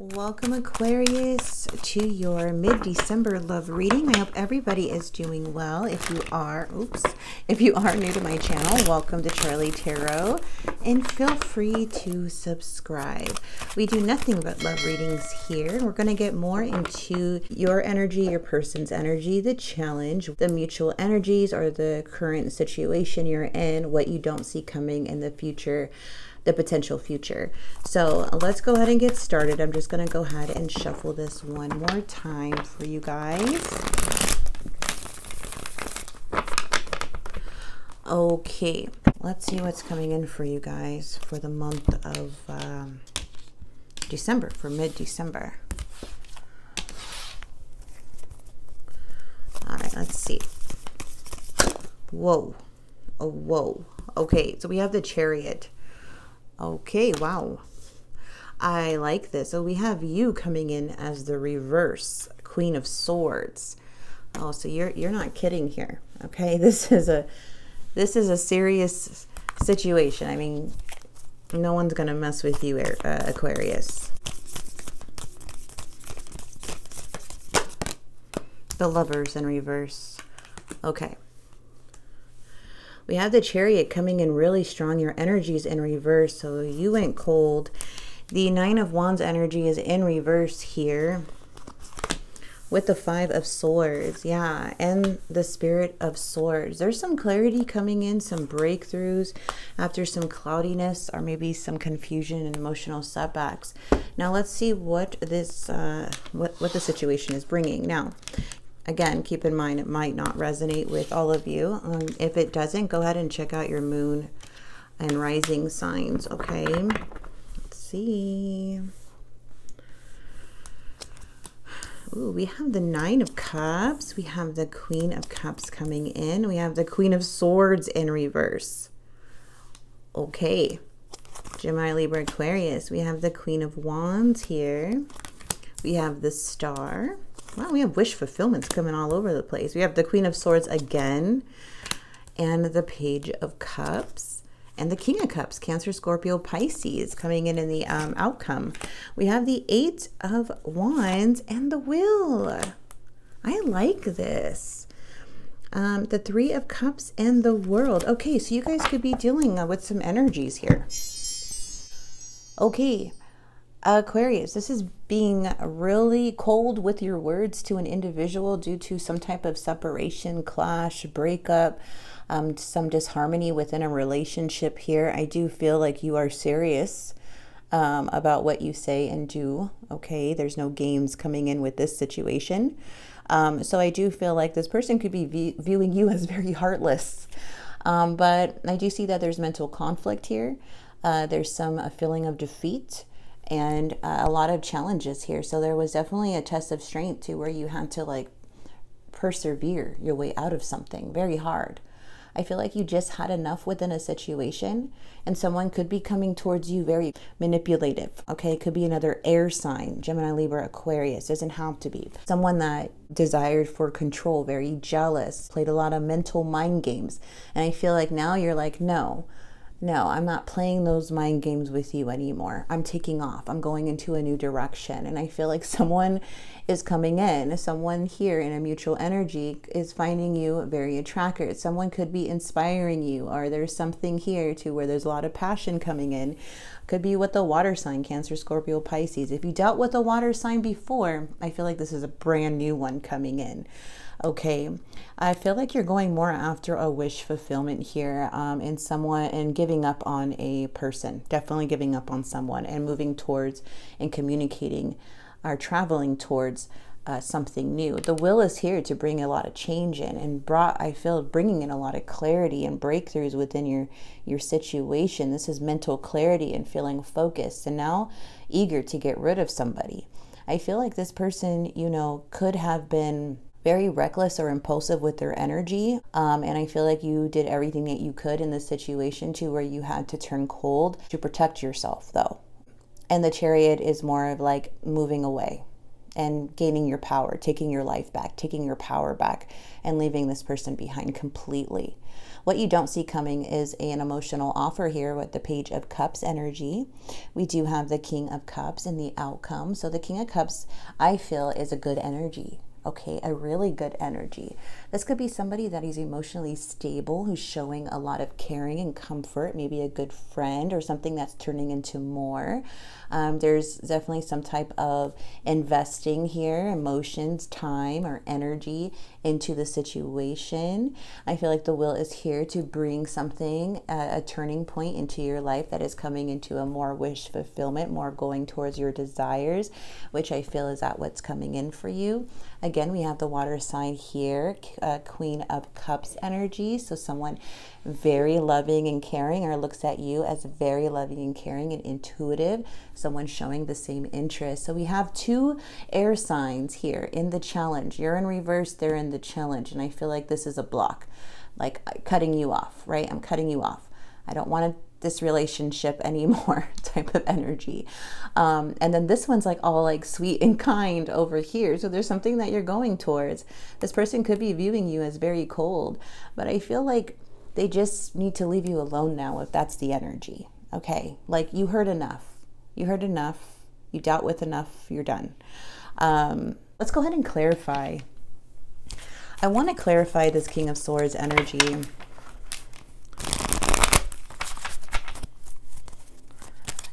Welcome, Aquarius, to your mid December love reading. I hope everybody is doing well. If you are, oops, if you are new to my channel, welcome to Charlie Tarot and feel free to subscribe. We do nothing but love readings here. We're going to get more into your energy, your person's energy, the challenge, the mutual energies, or the current situation you're in, what you don't see coming in the future the potential future. So let's go ahead and get started. I'm just going to go ahead and shuffle this one more time for you guys. Okay, let's see what's coming in for you guys for the month of um, December, for mid-December. All right, let's see. Whoa. Oh, whoa. Okay, so we have the chariot. Okay, wow. I like this. So we have you coming in as the reverse Queen of Swords. Oh, so you're you're not kidding here. Okay, this is a this is a serious situation. I mean, no one's gonna mess with you, uh, Aquarius. The lovers in reverse. Okay. We have the chariot coming in really strong. Your energy is in reverse, so you went cold. The nine of wands energy is in reverse here with the five of swords yeah and the spirit of swords there's some clarity coming in some breakthroughs after some cloudiness or maybe some confusion and emotional setbacks now let's see what this uh, what, what the situation is bringing now Again, keep in mind it might not resonate with all of you. Um, if it doesn't, go ahead and check out your moon and rising signs, okay? Let's see. Ooh, we have the Nine of Cups. We have the Queen of Cups coming in. We have the Queen of Swords in reverse. Okay. Gemini, Libra, Aquarius. We have the Queen of Wands here. We have the Star. Wow, we have wish fulfillments coming all over the place. We have the Queen of Swords again, and the Page of Cups, and the King of Cups, Cancer, Scorpio, Pisces, coming in in the um, outcome. We have the Eight of Wands and the Wheel. I like this. Um, the Three of Cups and the World. Okay, so you guys could be dealing uh, with some energies here. Okay, Aquarius, this is being really cold with your words to an individual due to some type of separation, clash, breakup, um, some disharmony within a relationship here. I do feel like you are serious um, about what you say and do. Okay, there's no games coming in with this situation. Um, so I do feel like this person could be viewing you as very heartless. Um, but I do see that there's mental conflict here. Uh, there's some a feeling of defeat and uh, a lot of challenges here. So there was definitely a test of strength to where you had to like persevere your way out of something very hard. I feel like you just had enough within a situation and someone could be coming towards you very manipulative. Okay, it could be another air sign, Gemini, Libra, Aquarius, doesn't have to be. Someone that desired for control, very jealous, played a lot of mental mind games. And I feel like now you're like, no, no, I'm not playing those mind games with you anymore. I'm taking off. I'm going into a new direction. And I feel like someone is coming in. Someone here in a mutual energy is finding you very attractive. Someone could be inspiring you, or there's something here too where there's a lot of passion coming in. Could be with the water sign, Cancer, Scorpio, Pisces. If you dealt with a water sign before, I feel like this is a brand new one coming in okay i feel like you're going more after a wish fulfillment here um, in someone and giving up on a person definitely giving up on someone and moving towards and communicating or traveling towards uh, something new. The Wheel is here to bring a lot of change in and brought, I feel, bringing in a lot of clarity and breakthroughs within your, your situation. This is mental clarity and feeling focused and now eager to get rid of somebody. I feel like this person, you know, could have been very reckless or impulsive with their energy. Um, and I feel like you did everything that you could in this situation to where you had to turn cold to protect yourself, though. And the chariot is more of like moving away. and gaining your power, taking your life back, taking your power back, and leaving this person behind completely. What you don't see coming is an emotional offer here with the Page of Cups energy. We do have the King of Cups and the outcome. So the King of Cups, I feel, is a good energy okay, a really good energy. This could be somebody that is emotionally stable, who's showing a lot of caring and comfort, maybe a good friend or something that's turning into more. Um, there's definitely some type of investing here, emotions, time, or energy into the situation. I feel like the Wheel is here to bring something, a, a turning point into your life that is coming into a more wish fulfillment, more going towards your desires, which I feel is that what's coming in for you. Again, we have the water sign here, uh, Queen of Cups energy. So, someone very loving and caring, or looks at you as very loving and caring and intuitive, someone showing the same interest. So, we have two air signs here in the challenge. You're in reverse, they're in the challenge. And I feel like this is a block, like cutting you off, right? I'm cutting you off. I don't want to this relationship anymore type of energy um, and then this one's like all like sweet and kind over here so there's something that you're going towards this person could be viewing you as very cold but i feel like they just need to leave you alone now if that's the energy okay? Like you heard enough. You heard enough. You dealt with enough. You're done. Um, let's go ahead and clarify. I want to clarify this king of swords energy.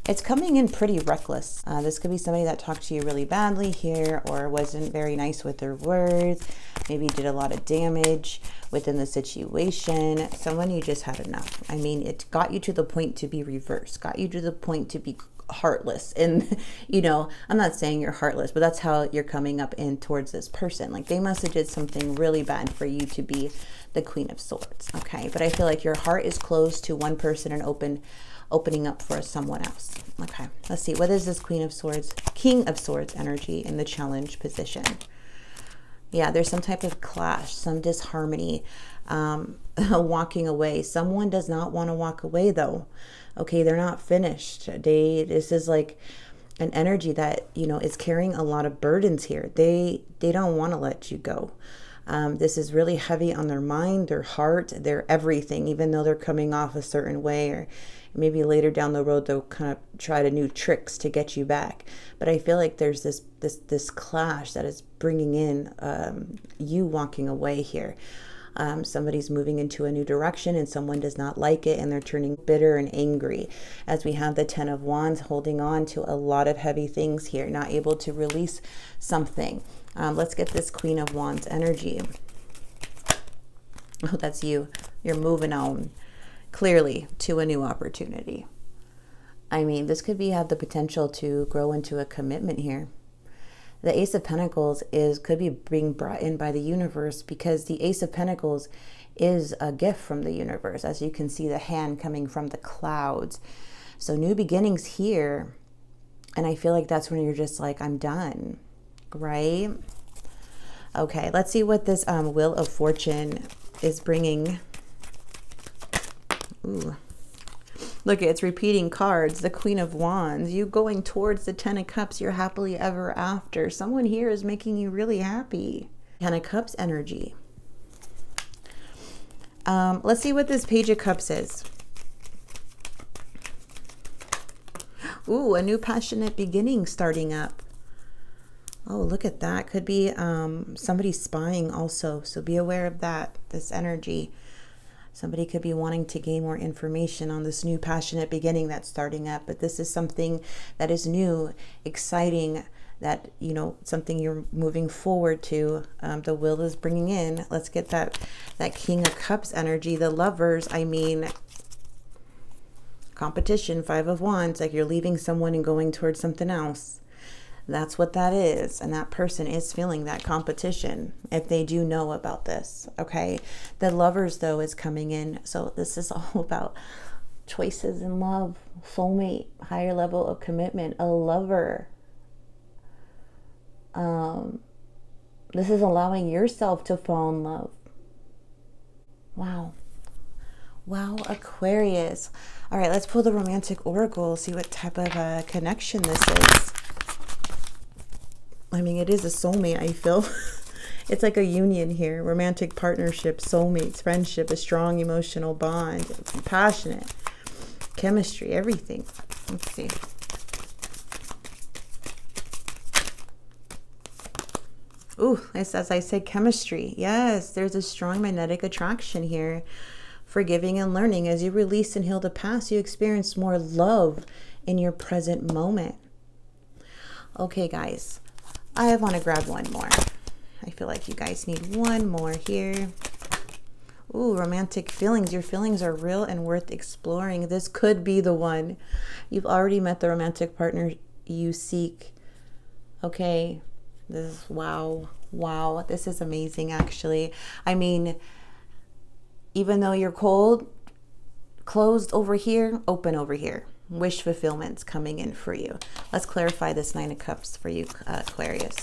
It's coming in pretty reckless. Uh, this could be somebody that talked to you really badly here or wasn't very nice with their words, maybe did a lot of damage within the situation. Someone you just had enough. I mean, it got you to the point to be reversed, got you to the point to be heartless and you know i'm not saying you're heartless but that's how you're coming up in towards this person like they must have did something really bad for you to be the queen of swords okay but i feel like your heart is closed to one person and open opening up for someone else. Okay, let's see. What is this Queen of Swords, King of Swords energy in the challenge position? Yeah, there's some type of clash, some disharmony, um, walking away. Someone does not want to walk away though. Okay, they're not finished. They, this is like an energy that, you know, is carrying a lot of burdens here. They, they don't want to let you go. Um, this is really heavy on their mind, their heart, their everything, even though they're coming off a certain way or maybe later down the road they'll kind of try to new tricks to get you back. But i feel like there's this this this clash that is bringing in um, you walking away here. Um, somebody's moving into a new direction and someone does not like it and they're turning bitter and angry. As we have the ten of wands holding on to a lot of heavy things here not able to release something. Um, let's get this queen of wands energy. Oh that's you. You're moving on clearly to a new opportunity. I mean, this could be have the potential to grow into a commitment here. The Ace of Pentacles is could be being brought in by the universe because the Ace of Pentacles is a gift from the universe. As you can see, the hand coming from the clouds. So new beginnings here. And I feel like that's when you're just like, I'm done, right? Okay, let's see what this um, Wheel of Fortune is bringing Ooh. Look, it's repeating cards. The Queen of Wands. You going towards the Ten of Cups. You're happily ever after. Someone here is making you really happy. Ten of Cups energy. Um, let's see what this Page of Cups is. Ooh, a new passionate beginning starting up. Oh, look at that. Could be um, somebody spying also. So be aware of that, this energy. Somebody could be wanting to gain more information on this new passionate beginning that's starting up, but this is something that is new, exciting, that you know something you're moving forward to. Um, the Wheel is bringing in. Let's get that that king of cups energy. The lovers i mean competition five of wands like you're leaving someone and going towards something else that's what that is. And that person is feeling that competition if they do know about this. Okay. The lovers, though, is coming in. So this is all about choices in love, soulmate, higher level of commitment, a lover. Um, this is allowing yourself to fall in love. Wow. Wow, Aquarius. All right, let's pull the romantic oracle, see what type of a uh, connection this is. I mean, it is a soulmate, I feel. it's like a union here romantic partnership, soulmates, friendship, a strong emotional bond, passionate, chemistry, everything. Let's see. Ooh, as, as I said, chemistry. Yes, there's a strong magnetic attraction here. Forgiving and learning. As you release and heal the past, you experience more love in your present moment. Okay, guys, I want to grab one more. I feel like you guys need one more here. Ooh, romantic feelings. Your feelings are real and worth exploring. This could be the one. You've already met the romantic partner you seek. Okay, this is wow. Wow, this is amazing actually. I mean, even though you're cold, closed over here, open over here. Wish fulfillment's coming in for you. Let's clarify this Nine of Cups for you, uh, Aquarius.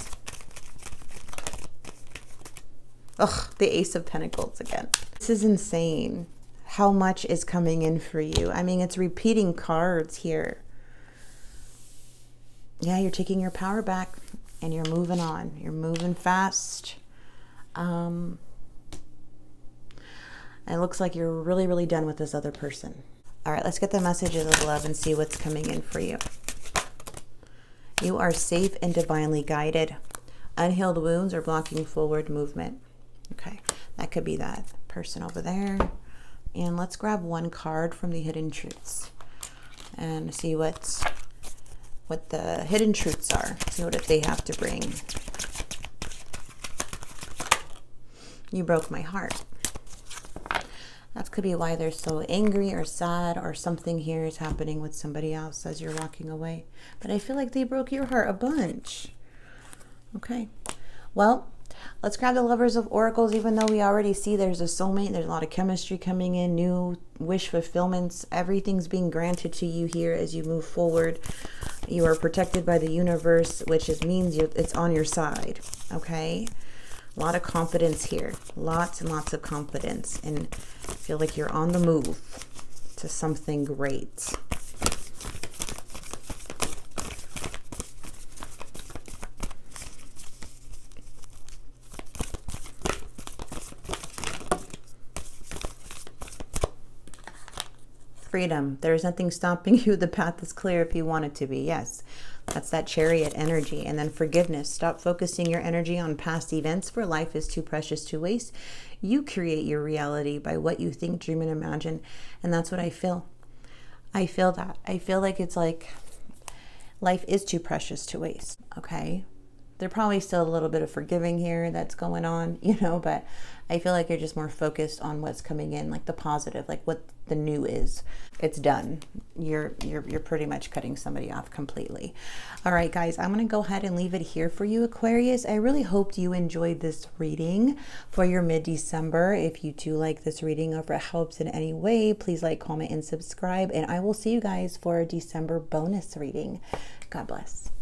Ugh, the Ace of Pentacles again. This is insane. How much is coming in for you? I mean, it's repeating cards here. Yeah, you're taking your power back and you're moving on. You're moving fast. Um, it looks like you're really, really done with this other person. All right, let's get the messages of love and see what's coming in for you. You are safe and divinely guided. Unhealed wounds are blocking forward movement. Okay, that could be that person over there. And let's grab one card from the Hidden Truths and see what's what the hidden truths are. See what they have to bring. You broke my heart. That could be why they're so angry or sad or something here is happening with somebody else as you're walking away. But I feel like they broke your heart a bunch. Okay. Well, Let's grab the lovers of oracles, even though we already see there's a soulmate, there's a lot of chemistry coming in, new wish fulfillments. Everything's being granted to you here as you move forward. You are protected by the universe, which is, means it's on your side. Okay. A lot of confidence here. Lots and lots of confidence. And feel like you're on the move to something great. Freedom. There is nothing stopping you. The path is clear if you want it to be. Yes, that's that chariot energy. And then forgiveness. Stop focusing your energy on past events, for life is too precious to waste. You create your reality by what you think, dream, and imagine. And that's what I feel. I feel that. I feel like it's like life is too precious to waste. Okay. There probably still a little bit of forgiving here that's going on, you know, but I feel like you're just more focused on what's coming in, like the positive, like what the new is. It's done. You're you're you're pretty much cutting somebody off completely. All right, guys, I'm gonna go ahead and leave it here for you, Aquarius. I really hoped you enjoyed this reading for your mid-December. If you do like this reading or if it helps in any way, please like, comment, and subscribe. And I will see you guys for a December bonus reading. God bless.